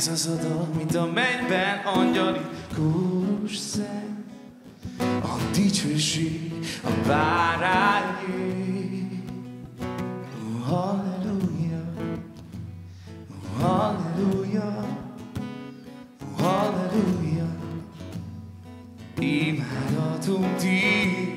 Ez az a dal, mint a mennyben angyali kórus szem, a dicsőség, a bárányé. Oh, halleluja, oh, halleluja, oh, halleluja, imádhatunk tiéd.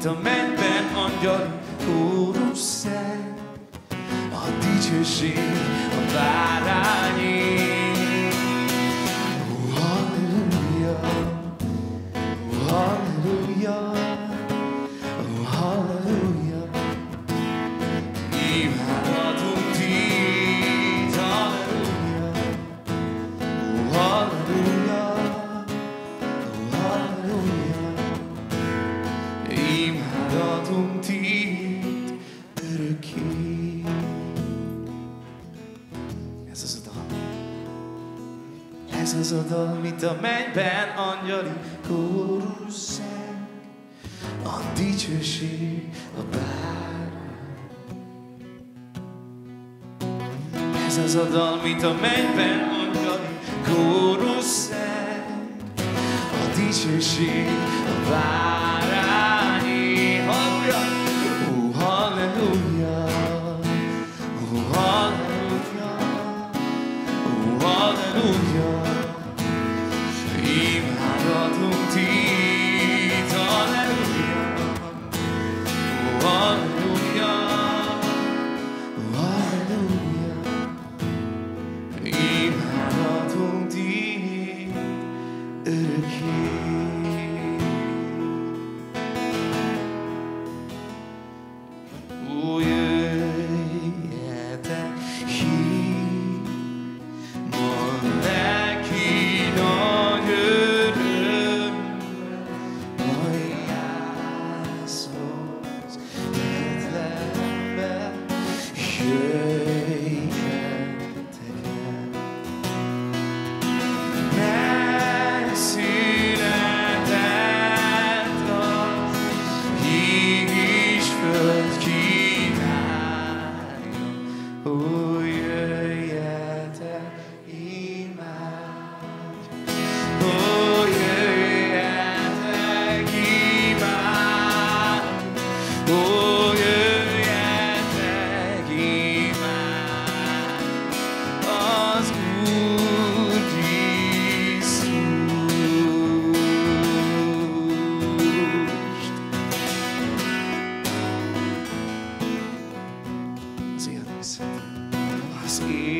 to make mint a mennyben angyali kóruszeg, a dicsőség a bár. Ez az a dal, mint a mennyben angyali kóruszeg, a dicsőség a bár. here.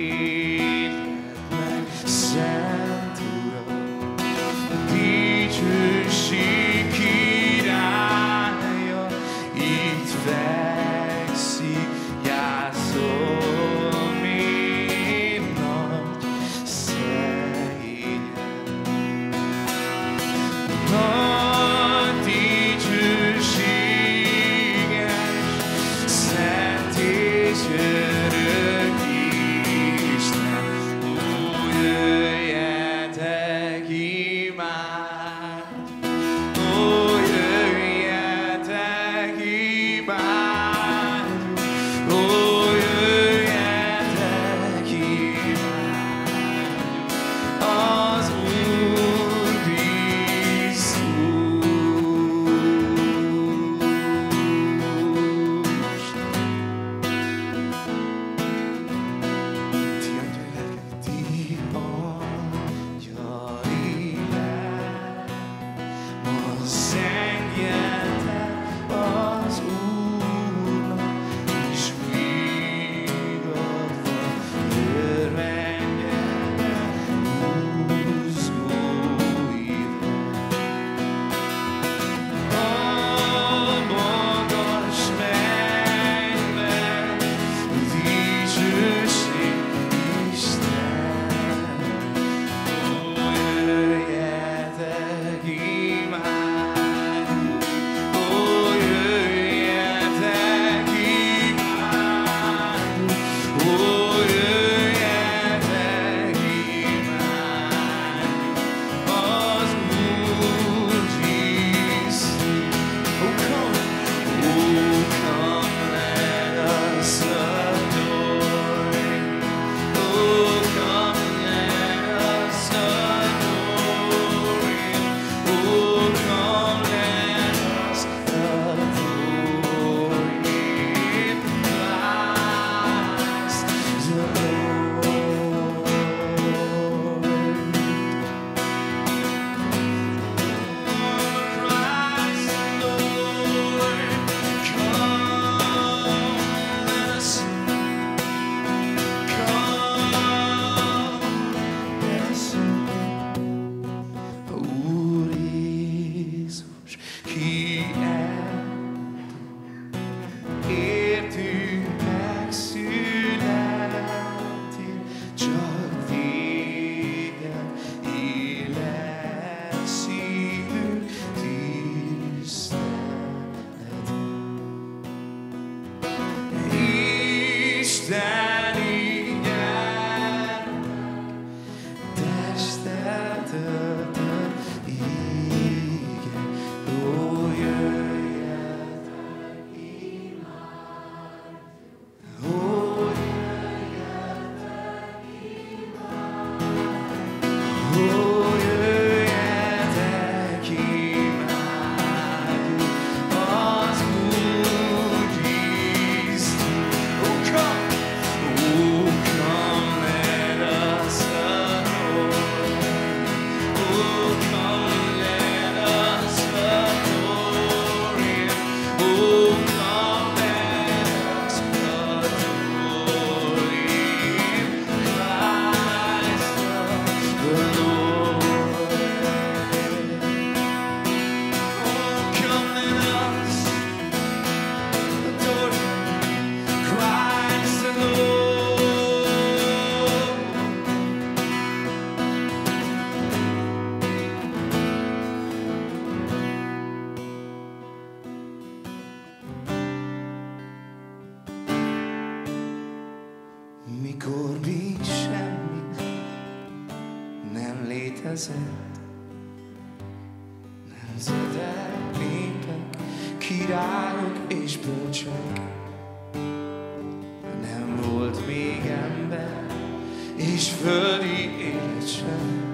És földi élet sem.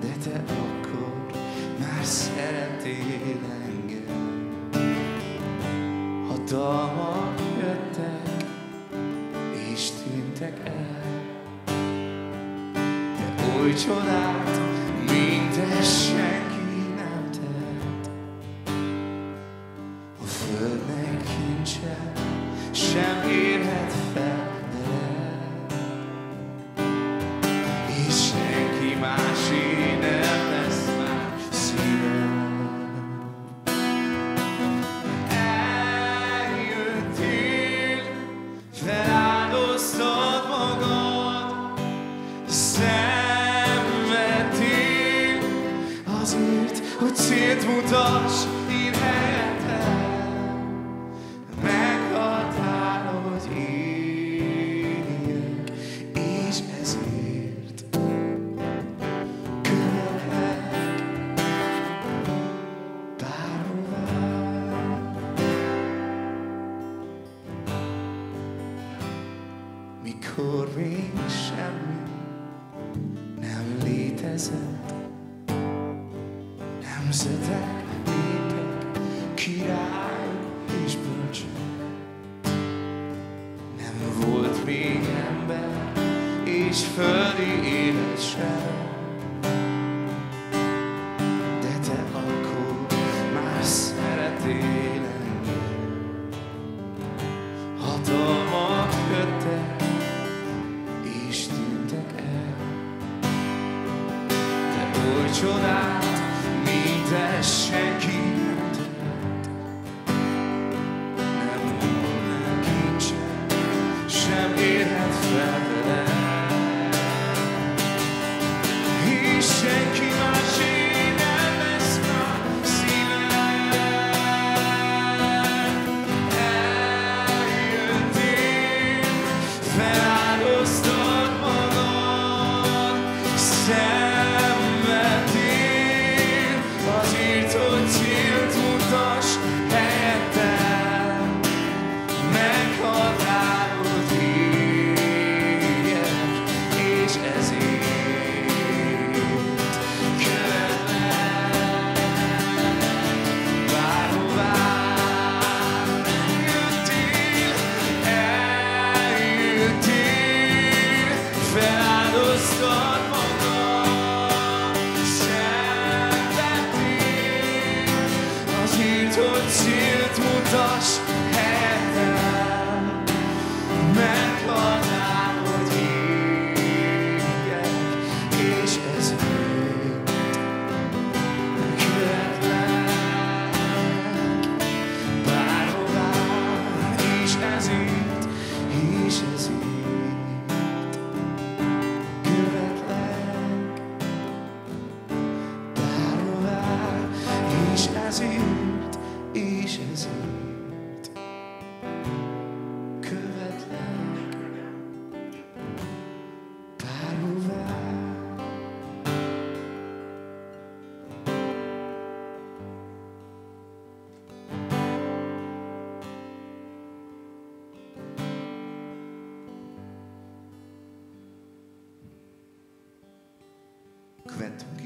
De te akkor már szeretél engem. Hatalmak jöttek, és tűntek el. De oly csodát, létezett, nemzetek, népek, királyok és bölcsök. Nem volt még ember, és földi élet sem.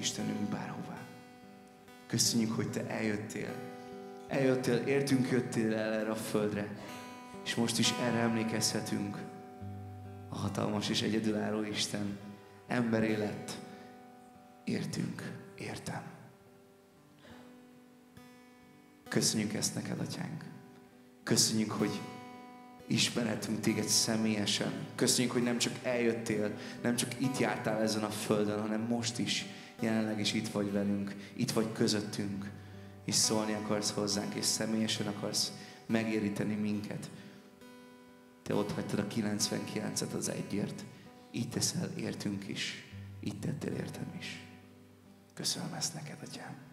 Istenünk bárhová. Köszönjük, hogy Te eljöttél. Eljöttél, értünk jöttél el erre a földre. És most is erre emlékezhetünk. A hatalmas és egyedülálló Isten emberé lett. Értünk, értem. Köszönjük ezt neked, Atyánk. Köszönjük, hogy ismerhetünk téged személyesen. Köszönjük, hogy nem csak eljöttél, nem csak itt jártál ezen a földön, hanem most is, jelenleg is itt vagy velünk, itt vagy közöttünk, és szólni akarsz hozzánk, és személyesen akarsz megéríteni minket. Te ott hagytad a 99-et az egyért. Így teszel értünk is. Így tettél értem is. Köszönöm ezt neked, Atyám.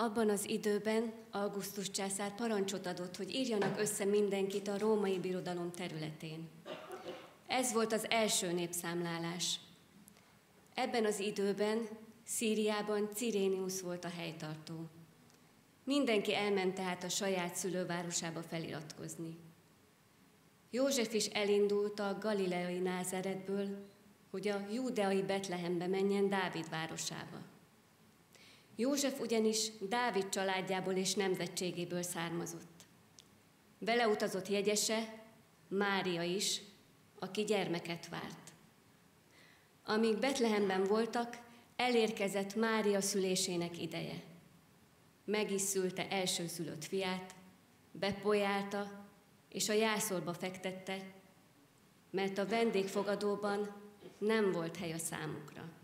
Abban az időben Augustus császár parancsot adott, hogy írjanak össze mindenkit a római birodalom területén. Ez volt az első népszámlálás. Ebben az időben Szíriában Cirénius volt a helytartó. Mindenki elment tehát a saját szülővárosába feliratkozni. József is elindult a galileai názeretből, hogy a júdeai Betlehembe menjen Dávid városába. József ugyanis Dávid családjából és nemzetségéből származott. Vele utazott jegyese, Mária is, aki gyermeket várt. Amíg Betlehemben voltak, elérkezett Mária szülésének ideje. Meg is szülte elsőszülött fiát, bepolyálta, és a jászolba fektette, mert a vendégfogadóban nem volt hely a számukra.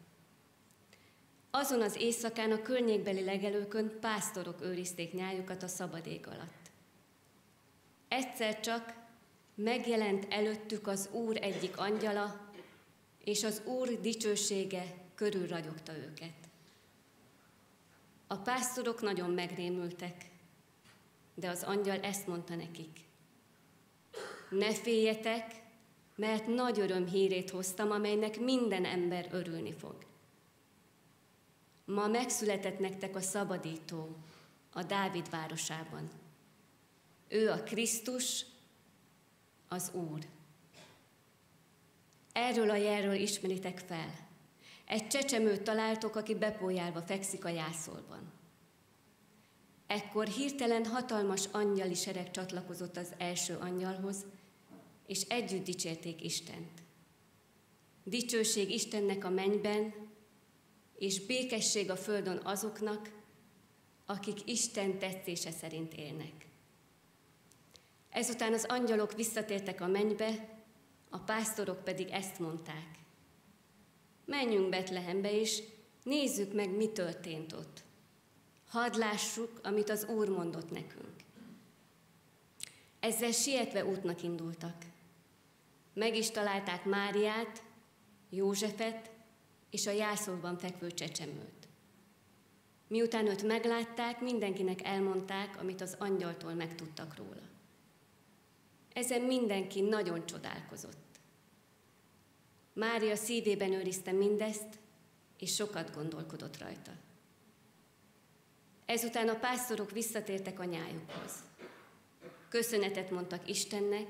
Azon az éjszakán a környékbeli legelőkön pásztorok őrizték nyájukat a szabadég alatt. Egyszer csak megjelent előttük az Úr egyik angyala, és az Úr dicsősége körülragyogta őket. A pásztorok nagyon megrémültek, de az angyal ezt mondta nekik. Ne féljetek, mert nagy öröm hírét hoztam, amelynek minden ember örülni fog. Ma megszületett nektek a szabadító a Dávid városában. Ő a Krisztus, az Úr. Erről a jelről ismeritek fel. Egy csecsemőt találtok, aki bepójálva fekszik a jászolban. Ekkor hirtelen hatalmas angyali sereg csatlakozott az első angyalhoz, és együtt dicsérték Istent. Dicsőség Istennek a mennyben, és békesség a földön azoknak, akik Isten tetszése szerint élnek. Ezután az angyalok visszatértek a mennybe, a pásztorok pedig ezt mondták. Menjünk Betlehembe, és nézzük meg, mi történt ott. Hadd lássuk, amit az Úr mondott nekünk. Ezzel sietve útnak indultak. Meg is találták Máriát, Józsefet és a jászolban fekvő csecsemőt. Miután őt meglátták, mindenkinek elmondták, amit az angyaltól megtudtak róla. Ezen mindenki nagyon csodálkozott. Mária szívében őrizte mindezt, és sokat gondolkodott rajta. Ezután a pásztorok visszatértek a nyájukhoz. Köszönetet mondtak Istennek,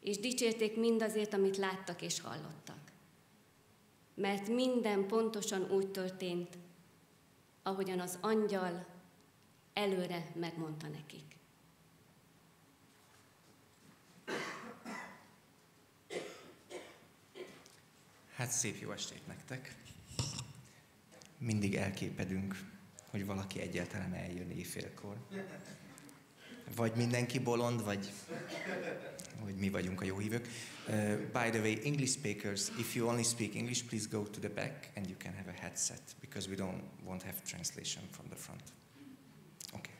és dicsérték mindazért, amit láttak és hallottak. Mert minden pontosan úgy történt, ahogyan az angyal előre megmondta nekik. Hát szép jó estét nektek. Mindig elképedünk, hogy valaki egyáltalán eljön éjfélkor. Vagy mindenki bolond, vagy hogy mi vagyunk a jó hívők. Uh, by the way, English speakers, if you only speak English, please go to the back and you can have a headset because we don't won't have translation from the front. Okay.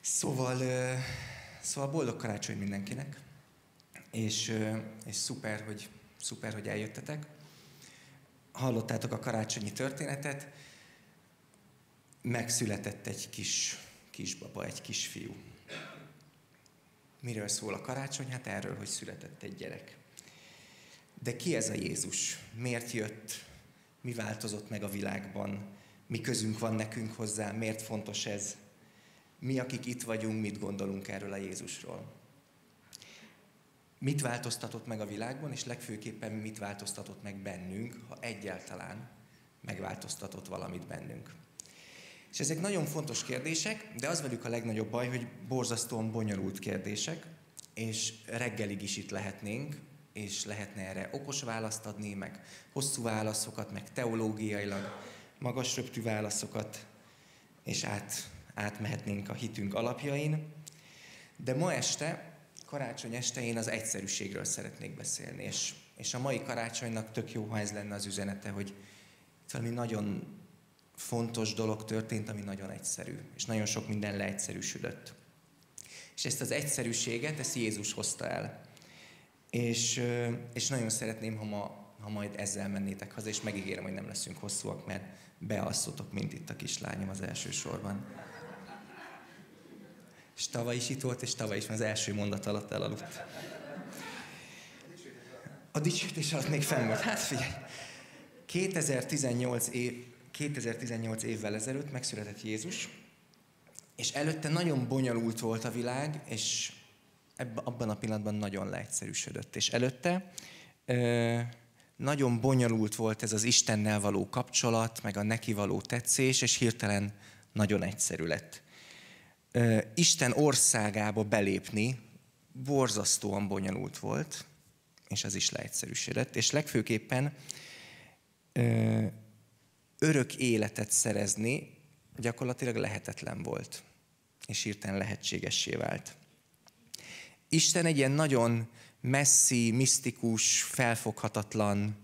Szóval, uh, szóval boldog karácsony mindenkinek, és, uh, és szuper, hogy, szuper, hogy eljöttetek. Hallottátok a karácsonyi történetet, megszületett egy kis kisbaba, egy kisfiú. Miről szól a karácsony? Hát erről, hogy született egy gyerek. De ki ez a Jézus? Miért jött? Mi változott meg a világban? Mi közünk van nekünk hozzá? Miért fontos ez? Mi, akik itt vagyunk, mit gondolunk erről a Jézusról? Mit változtatott meg a világban, és legfőképpen mit változtatott meg bennünk, ha egyáltalán megváltoztatott valamit bennünk? És ezek nagyon fontos kérdések, de az velük a legnagyobb baj, hogy borzasztóan bonyolult kérdések, és reggelig is itt lehetnénk, és lehetne erre okos választ adni, meg hosszú válaszokat, meg teológiailag magas röptű válaszokat, és át, átmehetnénk a hitünk alapjain. De ma este, karácsony este én az egyszerűségről szeretnék beszélni, és, és a mai karácsonynak tök jó, ha ez lenne az üzenete, hogy valami nagyon fontos dolog történt, ami nagyon egyszerű, és nagyon sok minden leegyszerűsödött. És ezt az egyszerűséget, ezt Jézus hozta el. És, és nagyon szeretném, ha ma, ha majd ezzel mennétek haza, és megígérem, hogy nem leszünk hosszúak, mert bealszotok, mint itt a kislányom az első sorban. És tavaly is itt volt, és tavaly is az első mondat alatt elaludt. A dicsőítés alatt még fenn volt. Hát figyelj, 2018, év, 2018 évvel ezelőtt megszületett Jézus, és előtte nagyon bonyolult volt a világ, és ebben, abban a pillanatban nagyon leegyszerűsödött. És előtte ö, nagyon bonyolult volt ez az Istennel való kapcsolat, meg a neki való tetszés, és hirtelen nagyon egyszerű lett. Ö, Isten országába belépni borzasztóan bonyolult volt, és az is leegyszerűsödött, és legfőképpen ö, örök életet szerezni gyakorlatilag lehetetlen volt, és hirtelen lehetségessé vált. Isten egy ilyen nagyon messzi, misztikus, felfoghatatlan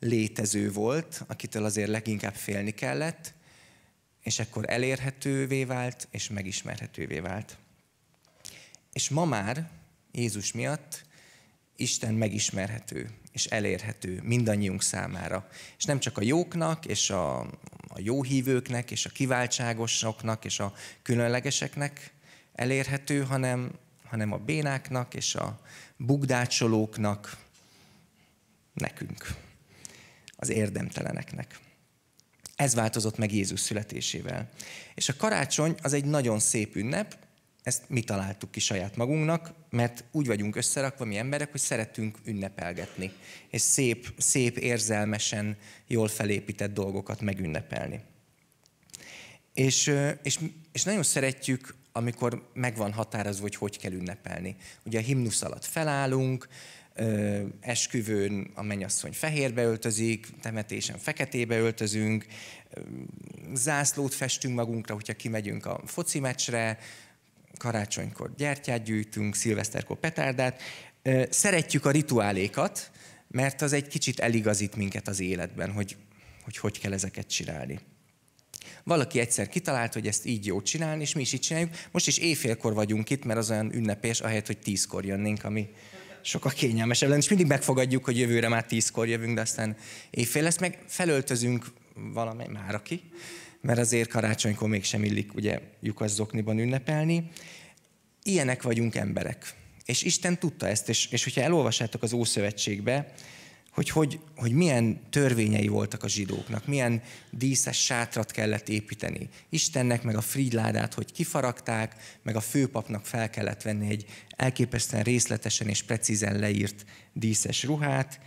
létező volt, akitől azért leginkább félni kellett, és ekkor elérhetővé vált, és megismerhetővé vált. És ma már Jézus miatt Isten megismerhető és elérhető mindannyiunk számára. És nem csak a jóknak, és a, a jó hívőknek, és a kiváltságosoknak, és a különlegeseknek elérhető, hanem, hanem a bénáknak, és a bugdácsolóknak, nekünk, az érdemteleneknek. Ez változott meg Jézus születésével. És a karácsony az egy nagyon szép ünnep, ezt mi találtuk ki saját magunknak, mert úgy vagyunk összerakva mi emberek, hogy szeretünk ünnepelgetni, és szép, szép érzelmesen, jól felépített dolgokat megünnepelni. És, és, és nagyon szeretjük, amikor megvan határozva, hogy hogy kell ünnepelni. Ugye a himnusz alatt felállunk, esküvőn a mennyasszony fehérbe öltözik, temetésen feketébe öltözünk, zászlót festünk magunkra, hogyha kimegyünk a foci meccsre, karácsonykor gyertyát gyűjtünk, szilveszterkor petárdát. Szeretjük a rituálékat, mert az egy kicsit eligazít minket az életben, hogy hogy, hogy kell ezeket csinálni. Valaki egyszer kitalált, hogy ezt így jó csinálni, és mi is így csináljuk. Most is éjfélkor vagyunk itt, mert az olyan ünnepés, ahelyett, hogy tízkor jönnénk, ami sokkal kényelmesebb lenne. És mindig megfogadjuk, hogy jövőre már tízkor jövünk, de aztán éjfél lesz, meg felöltözünk valamely már aki mert azért karácsonykor mégsem illik ugye lyukas zokniban ünnepelni. Ilyenek vagyunk emberek. És Isten tudta ezt, és, és hogyha elolvassátok az Ószövetségbe, hogy, hogy, hogy milyen törvényei voltak a zsidóknak, milyen díszes sátrat kellett építeni. Istennek meg a frigyládát, hogy kifaragták, meg a főpapnak fel kellett venni egy elképesztően részletesen és precízen leírt díszes ruhát,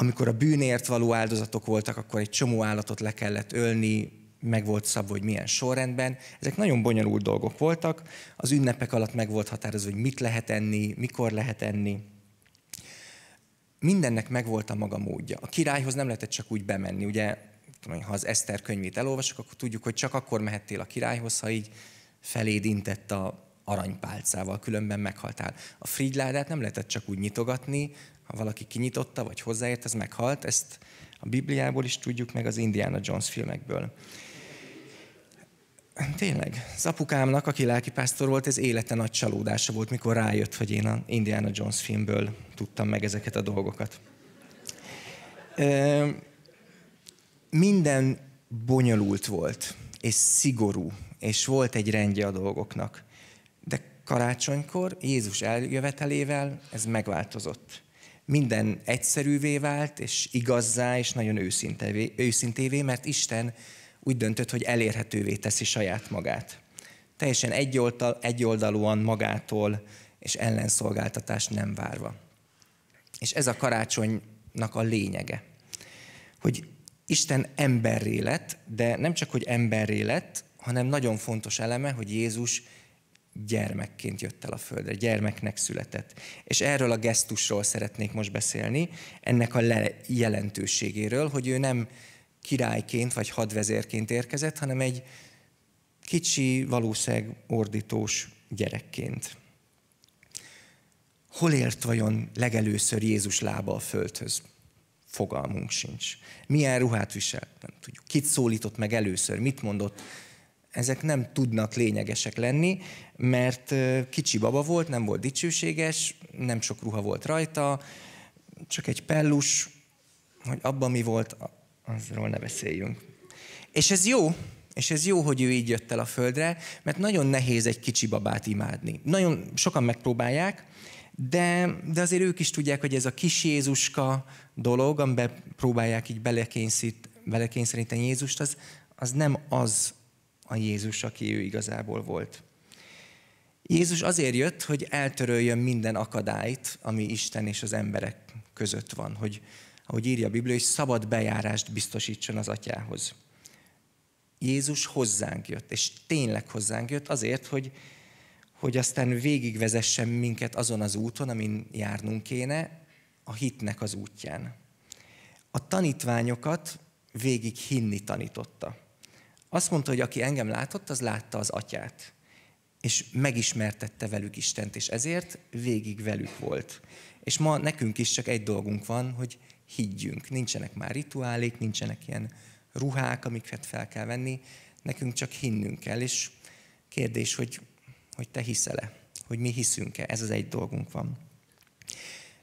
amikor a bűnért való áldozatok voltak, akkor egy csomó állatot le kellett ölni, meg volt szabva, hogy milyen sorrendben. Ezek nagyon bonyolult dolgok voltak. Az ünnepek alatt meg volt határozva, hogy mit lehet enni, mikor lehet enni. Mindennek megvolt a maga módja. A királyhoz nem lehetett csak úgy bemenni. Ugye, ha az Eszter könyvét elolvasok, akkor tudjuk, hogy csak akkor mehettél a királyhoz, ha így feléd intett a aranypálcával, különben meghaltál. A frigyládát nem lehetett csak úgy nyitogatni, ha valaki kinyitotta, vagy hozzáért, az meghalt. Ezt a Bibliából is tudjuk, meg az Indiana Jones filmekből. Tényleg, az apukámnak, aki lelkipásztor volt, ez élete nagy csalódása volt, mikor rájött, hogy én a Indiana Jones filmből tudtam meg ezeket a dolgokat. Minden bonyolult volt, és szigorú, és volt egy rendje a dolgoknak. De karácsonykor, Jézus eljövetelével ez megváltozott minden egyszerűvé vált, és igazzá, és nagyon őszintévé, őszintévé, mert Isten úgy döntött, hogy elérhetővé teszi saját magát. Teljesen egyoldal, egyoldalúan magától és ellenszolgáltatást nem várva. És ez a karácsonynak a lényege, hogy Isten emberré lett, de nem csak, hogy emberré lett, hanem nagyon fontos eleme, hogy Jézus gyermekként jött el a földre, gyermeknek született. És erről a gesztusról szeretnék most beszélni, ennek a jelentőségéről, hogy ő nem királyként vagy hadvezérként érkezett, hanem egy kicsi, valószínűleg ordítós gyerekként. Hol ért vajon legelőször Jézus lába a földhöz? Fogalmunk sincs. Milyen ruhát visel? Nem tudjuk. Kit szólított meg először? Mit mondott? Ezek nem tudnak lényegesek lenni, mert kicsi baba volt, nem volt dicsőséges, nem sok ruha volt rajta, csak egy pellus, hogy abban mi volt, azról ne beszéljünk. És ez jó, és ez jó, hogy ő így jött el a földre, mert nagyon nehéz egy kicsi babát imádni. Nagyon sokan megpróbálják, de, de azért ők is tudják, hogy ez a kis Jézuska dolog, amiben próbálják így belekényszeríteni Jézust, az, az nem az a Jézus, aki ő igazából volt. Jézus azért jött, hogy eltöröljön minden akadályt, ami Isten és az emberek között van, hogy, ahogy írja a Biblia, hogy szabad bejárást biztosítson az atyához. Jézus hozzánk jött, és tényleg hozzánk jött azért, hogy, hogy aztán végigvezessen minket azon az úton, amin járnunk kéne, a hitnek az útján. A tanítványokat végig hinni tanította. Azt mondta, hogy aki engem látott, az látta az atyát. És megismertette velük Istent, és ezért végig velük volt. És ma nekünk is csak egy dolgunk van, hogy higgyünk. Nincsenek már rituálék, nincsenek ilyen ruhák, amiket fel kell venni, nekünk csak hinnünk kell, és kérdés, hogy, hogy te hiszel-e, hogy mi hiszünk-e, ez az egy dolgunk van.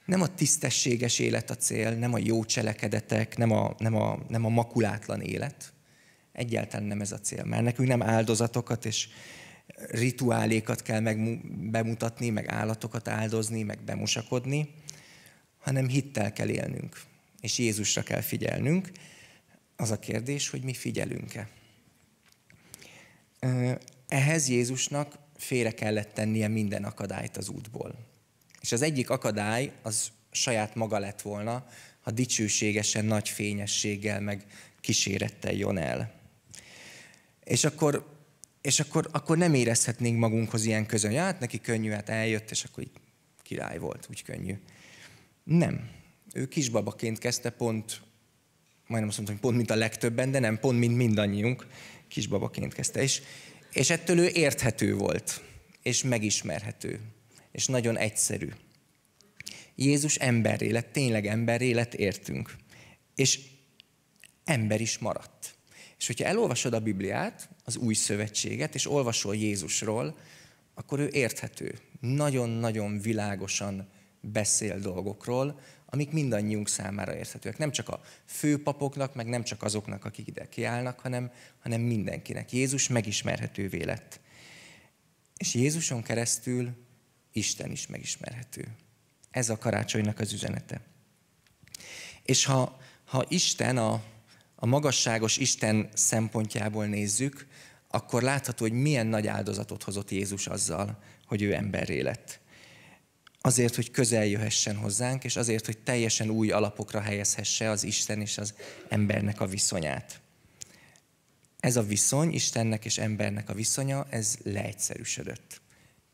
Nem a tisztességes élet a cél, nem a jó cselekedetek, nem a, nem a, nem a makulátlan élet. Egyáltalán nem ez a cél, mert nekünk nem áldozatokat és rituálékat kell meg bemutatni, meg állatokat áldozni, meg bemusakodni, hanem hittel kell élnünk, és Jézusra kell figyelnünk, az a kérdés, hogy mi figyelünk-e. Ehhez Jézusnak félre kellett tennie minden akadályt az útból. És az egyik akadály az saját maga lett volna, ha dicsőségesen, nagy fényességgel, meg kísérettel jön el. És akkor, és akkor, akkor nem érezhetnénk magunkhoz ilyen közön, ja, hát neki könnyű, hát eljött, és akkor így király volt, úgy könnyű. Nem. Ő kisbabaként kezdte pont majdnem azt mondtam, pont mint a legtöbben, de nem, pont mint mindannyiunk kisbabaként kezdte. És, és ettől ő érthető volt, és megismerhető, és nagyon egyszerű. Jézus emberré lett, tényleg emberré lett, értünk. És ember is maradt. És hogyha elolvasod a Bibliát, az új szövetséget, és olvasol Jézusról, akkor ő érthető. Nagyon-nagyon világosan beszél dolgokról, amik mindannyiunk számára érthetőek. Nem csak a főpapoknak, meg nem csak azoknak, akik ide kiállnak, hanem, hanem mindenkinek. Jézus megismerhetővé lett. És Jézuson keresztül Isten is megismerhető. Ez a karácsonynak az üzenete. És ha, ha Isten a, a magasságos Isten szempontjából nézzük, akkor látható, hogy milyen nagy áldozatot hozott Jézus azzal, hogy ő emberré lett azért, hogy közel jöhessen hozzánk, és azért, hogy teljesen új alapokra helyezhesse az Isten és az embernek a viszonyát. Ez a viszony, Istennek és embernek a viszonya, ez leegyszerűsödött.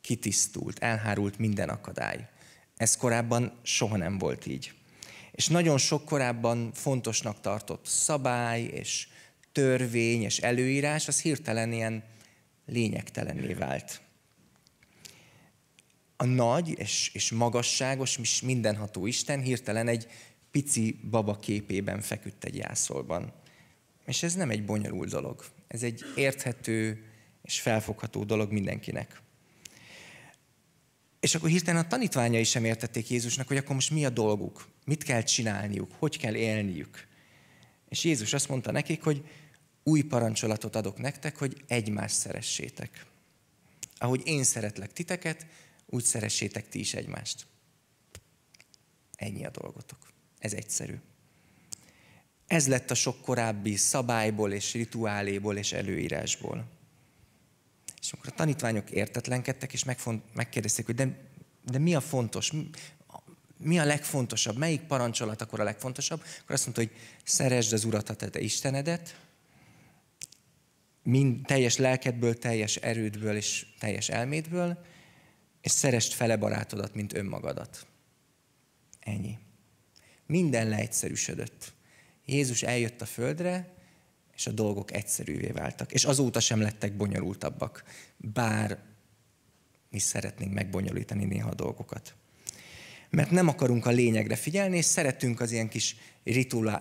Kitisztult, elhárult minden akadály. Ez korábban soha nem volt így. És nagyon sok korábban fontosnak tartott szabály és törvény és előírás, az hirtelen ilyen lényegtelenné vált a nagy és, és magasságos és mindenható Isten hirtelen egy pici baba képében feküdt egy jászolban. És ez nem egy bonyolult dolog. Ez egy érthető és felfogható dolog mindenkinek. És akkor hirtelen a tanítványai sem értették Jézusnak, hogy akkor most mi a dolguk, mit kell csinálniuk, hogy kell élniük. És Jézus azt mondta nekik, hogy új parancsolatot adok nektek, hogy egymást szeressétek. Ahogy én szeretlek titeket, úgy szeressétek ti is egymást. Ennyi a dolgotok. Ez egyszerű. Ez lett a sok korábbi szabályból és rituáléból és előírásból. És amikor a tanítványok értetlenkedtek, és megfont, megkérdezték, hogy de, de mi a fontos, mi a legfontosabb, melyik parancsolat akkor a legfontosabb, akkor azt mondta, hogy szeresd az Urat, a te Istenedet, mind, teljes lelkedből, teljes erődből és teljes elmédből, és szerest fele barátodat, mint önmagadat. Ennyi. Minden leegyszerűsödött. Jézus eljött a földre, és a dolgok egyszerűvé váltak. És azóta sem lettek bonyolultabbak. Bár mi szeretnénk megbonyolítani néha a dolgokat. Mert nem akarunk a lényegre figyelni, és szeretünk az ilyen kis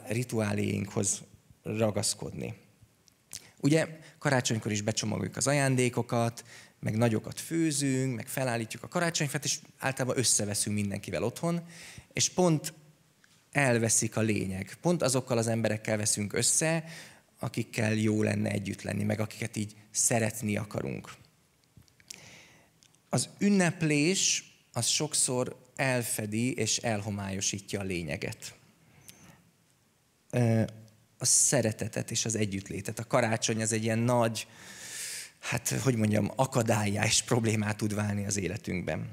rituáléinkhoz ragaszkodni. Ugye karácsonykor is becsomagoljuk az ajándékokat, meg nagyokat főzünk, meg felállítjuk a karácsonyfát, és általában összeveszünk mindenkivel otthon, és pont elveszik a lényeg. Pont azokkal az emberekkel veszünk össze, akikkel jó lenne együtt lenni, meg akiket így szeretni akarunk. Az ünneplés az sokszor elfedi és elhomályosítja a lényeget. A szeretetet és az együttlétet. A karácsony az egy ilyen nagy, hát hogy mondjam, akadályá és problémát tud válni az életünkben.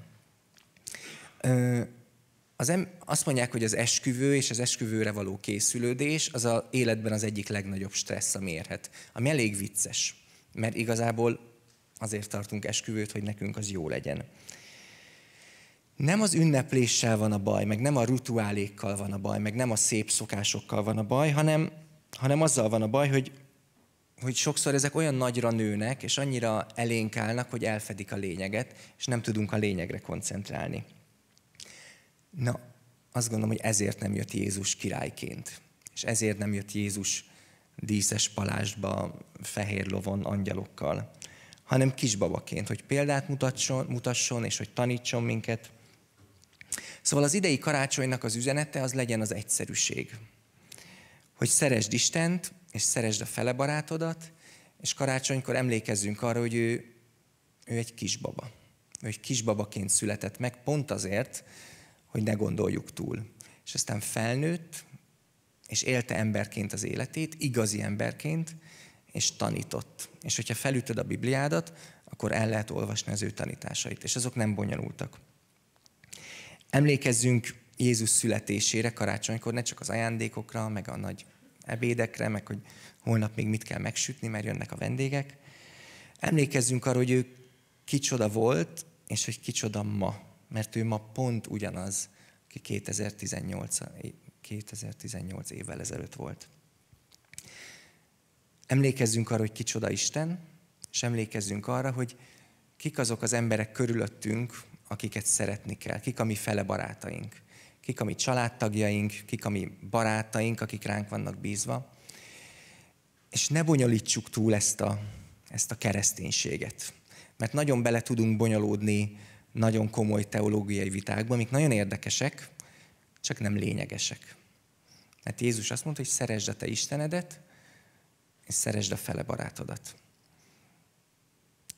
Az em, azt mondják, hogy az esküvő és az esküvőre való készülődés az a életben az egyik legnagyobb stressz, ami érhet. Ami elég vicces, mert igazából azért tartunk esküvőt, hogy nekünk az jó legyen. Nem az ünnepléssel van a baj, meg nem a rituálékkal van a baj, meg nem a szép szokásokkal van a baj, hanem, hanem azzal van a baj, hogy, hogy sokszor ezek olyan nagyra nőnek, és annyira elénk állnak, hogy elfedik a lényeget, és nem tudunk a lényegre koncentrálni. Na, azt gondolom, hogy ezért nem jött Jézus királyként. És ezért nem jött Jézus díszes palástba, fehér lovon, angyalokkal, hanem kisbabaként, hogy példát mutasson, mutasson és hogy tanítson minket. Szóval az idei karácsonynak az üzenete az legyen az egyszerűség. Hogy szeresd Istent, és szeresd a fele barátodat, és karácsonykor emlékezzünk arra, hogy ő, ő egy kisbaba. Ő egy kisbabaként született meg, pont azért, hogy ne gondoljuk túl. És aztán felnőtt, és élte emberként az életét, igazi emberként, és tanított. És hogyha felütöd a Bibliádat, akkor el lehet olvasni az ő tanításait, és azok nem bonyolultak. Emlékezzünk Jézus születésére karácsonykor, ne csak az ajándékokra, meg a nagy ebédekre, meg hogy holnap még mit kell megsütni, mert jönnek a vendégek. Emlékezzünk arra, hogy ő kicsoda volt, és hogy kicsoda ma mert ő ma pont ugyanaz, aki 2018, 2018 évvel ezelőtt volt. Emlékezzünk arra, hogy kicsoda Isten, és emlékezzünk arra, hogy kik azok az emberek körülöttünk, akiket szeretni kell, kik a mi fele barátaink, kik a mi családtagjaink, kik a mi barátaink, akik ránk vannak bízva. És ne bonyolítsuk túl ezt a, ezt a kereszténységet. Mert nagyon bele tudunk bonyolódni nagyon komoly teológiai vitákba, amik nagyon érdekesek, csak nem lényegesek. Mert Jézus azt mondta, hogy szeresd a te Istenedet, és szeresd a fele barátodat.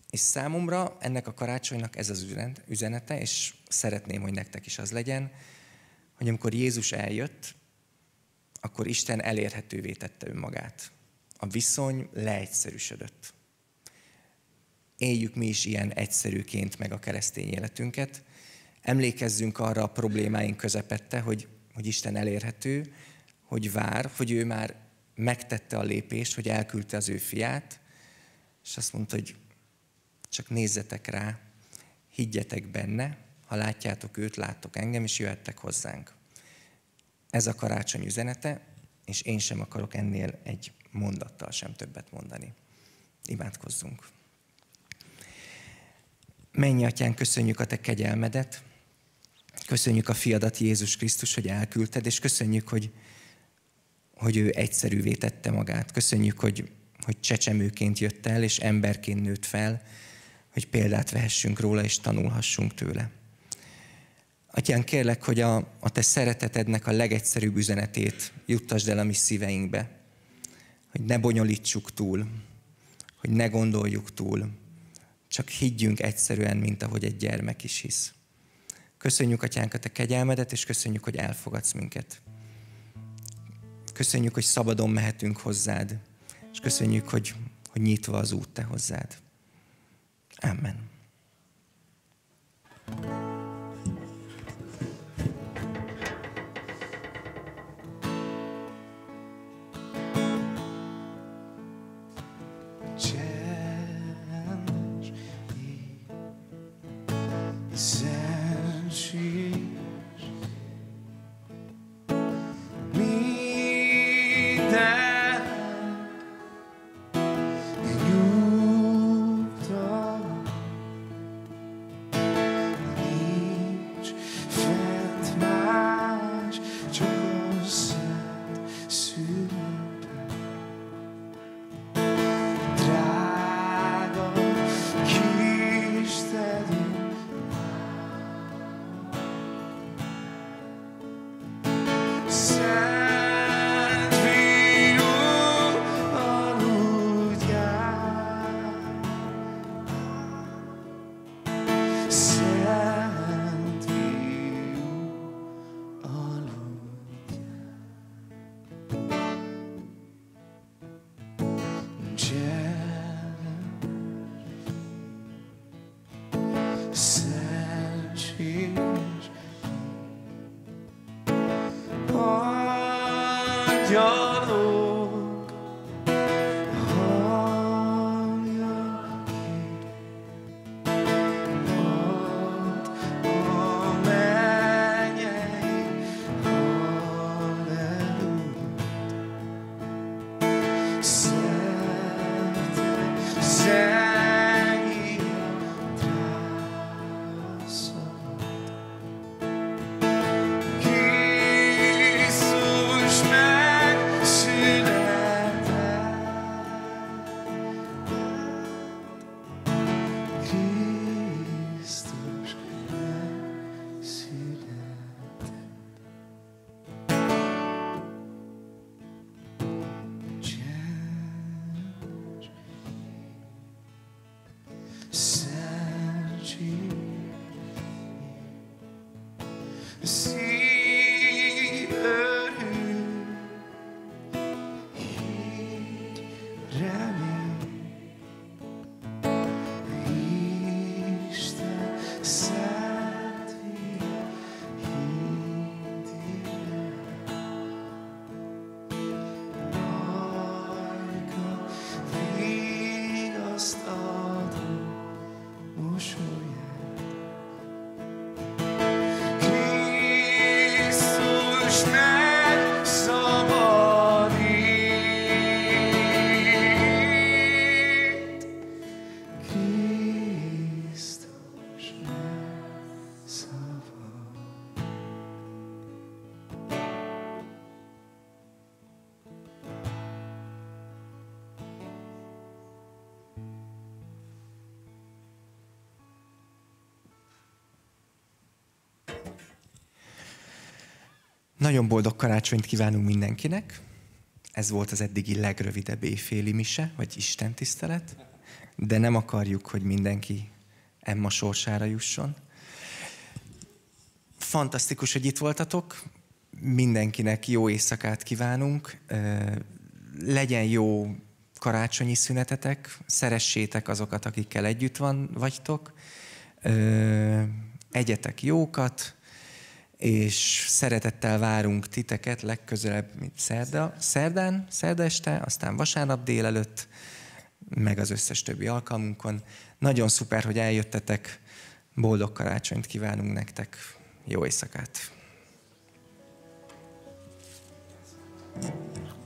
És számomra ennek a karácsonynak ez az üzenete, és szeretném, hogy nektek is az legyen, hogy amikor Jézus eljött, akkor Isten elérhetővé tette önmagát. A viszony leegyszerűsödött éljük mi is ilyen egyszerűként meg a keresztény életünket. Emlékezzünk arra a problémáink közepette, hogy, hogy Isten elérhető, hogy vár, hogy ő már megtette a lépést, hogy elküldte az ő fiát, és azt mondta, hogy csak nézzetek rá, higgyetek benne, ha látjátok őt, láttok engem, és jöhettek hozzánk. Ez a karácsony üzenete, és én sem akarok ennél egy mondattal sem többet mondani. Imádkozzunk! Mennyi atyán, köszönjük a te kegyelmedet, köszönjük a fiadat Jézus Krisztus, hogy elküldted, és köszönjük, hogy, hogy ő egyszerűvé tette magát. Köszönjük, hogy, hogy csecsemőként jött el, és emberként nőtt fel, hogy példát vehessünk róla, és tanulhassunk tőle. Atyán, kérlek, hogy a, a te szeretetednek a legegyszerűbb üzenetét juttasd el a mi szíveinkbe, hogy ne bonyolítsuk túl, hogy ne gondoljuk túl, csak higgyünk egyszerűen, mint ahogy egy gyermek is hisz. Köszönjük, Atyánk, a Te kegyelmedet, és köszönjük, hogy elfogadsz minket. Köszönjük, hogy szabadon mehetünk hozzád, és köszönjük, hogy, hogy nyitva az út Te hozzád. Amen. angyalok see. Nagyon boldog karácsonyt kívánunk mindenkinek. Ez volt az eddigi legrövidebb éjféli mise, vagy Isten tisztelet, de nem akarjuk, hogy mindenki Emma sorsára jusson. Fantasztikus, hogy itt voltatok. Mindenkinek jó éjszakát kívánunk. Legyen jó karácsonyi szünetetek, szeressétek azokat, akikkel együtt van, vagytok. Egyetek jókat, és szeretettel várunk titeket legközelebb, mint szerda, szerdán, szerda este, aztán vasárnap délelőtt, meg az összes többi alkalmunkon. Nagyon szuper, hogy eljöttetek, boldog karácsonyt kívánunk nektek, jó éjszakát! De drága.